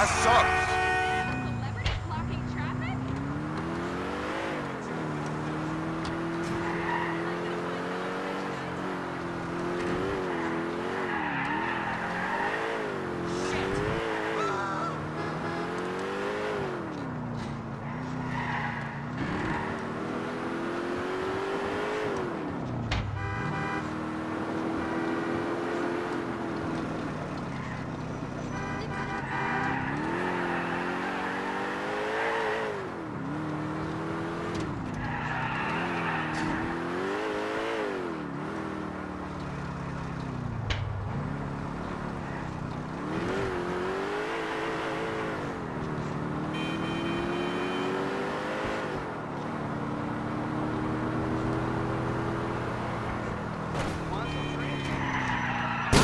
That sucks.